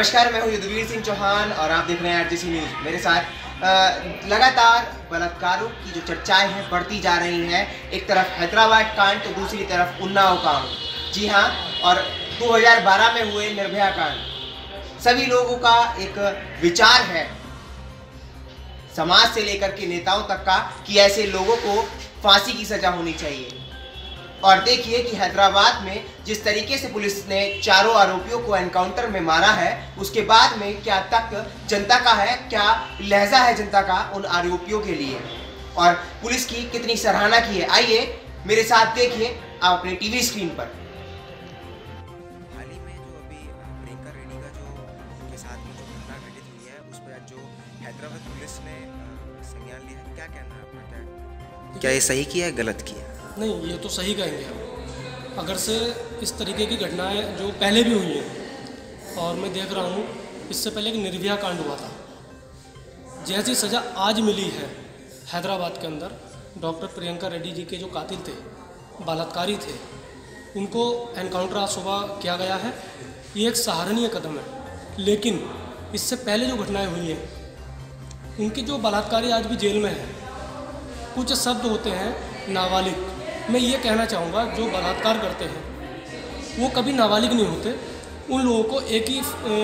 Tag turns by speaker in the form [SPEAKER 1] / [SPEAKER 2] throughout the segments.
[SPEAKER 1] नमस्कार, मैं हूँ युद्धवीर सिंह चौहान और आप देख रहे हैं आरजीसी न्यूज़। मेरे साथ लगातार बलात्कारों की जो चर्चाएँ हैं, बढ़ती जा रही हैं। एक तरफ़ हैदराबाद कांड तो दूसरी तरफ़ उन्नाव कांड। जी हाँ और 2012 में हुए निर्भया कांड। सभी लोगों का एक विचार है, समाज से लेकर के नेताओं तक का, कि ऐसे लोगों को फांसी की सजा होनी चाहिए। और देखिए कि हैदराबाद में जिस तरीके से पुलिस ने चारों आरोपियों को एनकाउंटर में मारा है उसके बाद में क्या तक जनता का है क्या लहजा है जनता का उन आरोपियों के लिए? और पुलिस की कितनी सराहना की है? आइए मेरे साथ देखिए आप अपने टीवी स्क्रीन पर।
[SPEAKER 2] हैदराबाद पुलिस ने संज्ञान लिया क्या कहना है आपका? क्या क्या ये सही किया है गलत किया
[SPEAKER 3] नहीं, ये तो सही कहेंगे हम अगर से इस तरीके की घटनाएँ जो पहले भी हुई हैं, और मैं देख रहा हूँ, इससे पहले एक निर्भया कांड हुआ था। जैसी सज़ा आज मिली है, हैदराबाद के अंदर, डॉक्टर प्रियंका रेड्डी जी के जो कातिल थे, बलात्कारी थे, उनको एनकाउंटर आज सुबह किया गया है। ये एक सराहनीय कदम है। लेकिन इससे पहले जो घटनाएँ हुई हैं, उनके जो बलात्कारी आज भी जेल में हैं, कुछ शब्द होते हैं नाबालिग। मैं ये कहना चाहूँगा, जो बलात्कार करते हैं, वो कभी नाबालिग नहीं होते। उन लोगों को एक ही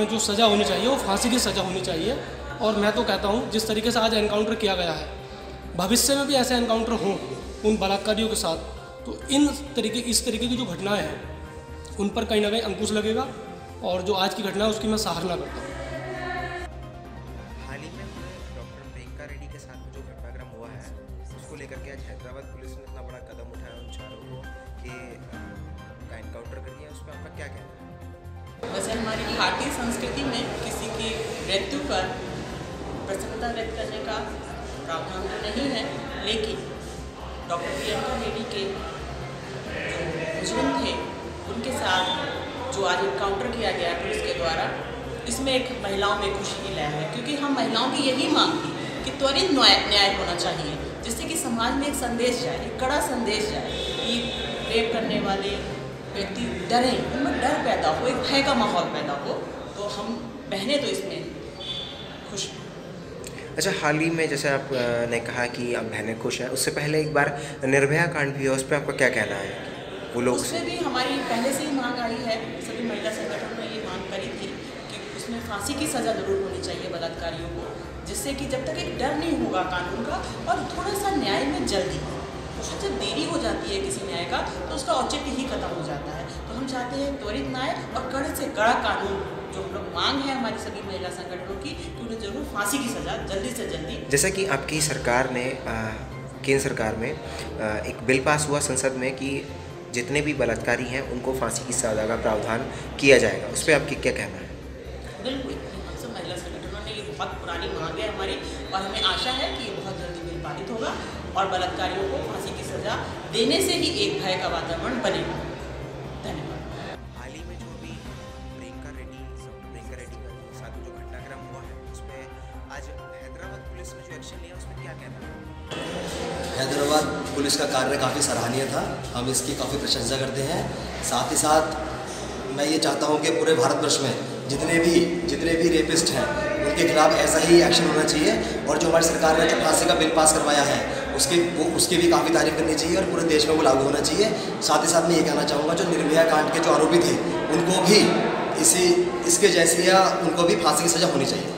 [SPEAKER 3] जो सज़ा होनी चाहिए, वो फांसी की सज़ा होनी चाहिए। और मैं तो कहता हूँ, जिस तरीके से आज एनकाउंटर किया गया है, भविष्य में भी ऐसे एनकाउंटर हों उन बलात्कारियों के साथ तो इन तरीके, इस तरीके की जो घटनाएँ हैं, उन पर कहीं ना कहीं अंकुश लगेगा। और जो आज की घटना है, उसकी मैं सराहना करता हूँ।
[SPEAKER 2] लेकर के आज हैदराबाद पुलिस ने इतना बड़ा कदम उठाया उन चारों को कि का इनकाउंटर कर दिया उस पर आपका क्या कहना है?
[SPEAKER 4] वैसे हमारी भारतीय संस्कृति में किसी की मृत्यु पर प्रसन्नता व्यक्त करने का प्रावधान तो नहीं है, लेकिन डॉक्टर प्रियंका रेड्डी के जो मुजरिम थे, उनके साथ जो आज इनकाउंटर किया गया पुलिस के द्वारा, इसमें एक महिलाओं में खुशी की लहर है। क्योंकि हम महिलाओं की यही मांग थी कि त्वरित न्याय होना चाहिए। समाज में एक संदेश जाए एक कड़ा संदेश जाए कि रेप करने वाले व्यक्ति डरें उनमें डर पैदा हो एक भय का माहौल पैदा हो तो हम बहने तो इसमें खुश
[SPEAKER 2] अच्छा हाल ही में जैसे आप ने कहा कि आप बहनें खुश हैं उससे पहले एक बार निर्भया कांड भी है उस पर आपका क्या कहना है?
[SPEAKER 4] वो लोग उसमें भी हमारी पहले से ही मांग आई है सभी महिला संगठन ने ये मांग करी थी कि उसमें फांसी की सज़ा ज़रूर होनी चाहिए बलात्कारियों को। जिससे कि जब तक एक डर नहीं होगा कानून का और थोड़ा सा न्याय में जल्दी बहुत जब देरी हो जाती है किसी न्याय का तो उसका औचित्य ही खत्म हो जाता है। तो हम चाहते हैं त्वरित न्याय और कड़े से कड़ा कानून जो हम लोग मांग है हमारी सभी महिला संगठनों की कि उन्हें ज़रूर फांसी की सज़ा जल्दी से जल्दी
[SPEAKER 2] जैसा कि आपकी सरकार ने केंद्र सरकार में एक बिल पास हुआ संसद में कि जितने भी बलात्कारी हैं उनको फांसी की सज़ा का प्रावधान किया जाएगा। उस पर आपकी क्या कहना है?
[SPEAKER 4] बिल्कुल। बहुत पुरानी मांग है हमारी और हमें आशा है कि ये बहुत जल्दी बिल पारित होगा और बलात्कारियों को फांसी की सज़ा देने से ही एक भय का वातावरण बनेगा। धन्यवाद।
[SPEAKER 2] हाल ही में जो अभी प्रियंका रेड्डी प्रियंका रेड्डी का साथ जो घटनाक्रम हुआ है उस आज हैदराबाद पुलिस ने जो एक्शन लिया उस क्या कहना है?
[SPEAKER 5] हैदराबाद पुलिस का कार्य काफ़ी सराहनीय था। हम इसकी काफ़ी प्रशंसा करते हैं। साथ ही साथ मैं ये चाहता हूँ कि पूरे भारतवर्ष में जितने भी जितने भी रेपिस्ट हैं उनके खिलाफ ऐसा ही एक्शन होना चाहिए और जो हमारी सरकार ने जो फांसी का बिल पास करवाया है, उसके, वो, उसकी भी काफ़ी तारीफ़ करनी चाहिए और पूरे देश में वो लागू होना चाहिए। साथ ही साथ मैं ये कहना चाहूँगा, जो निर्भया कांड के जो आरोपी थे, उनको भी इसी, इसके जैसी या उनको भी फांसी की सज़ा होनी चाहिए।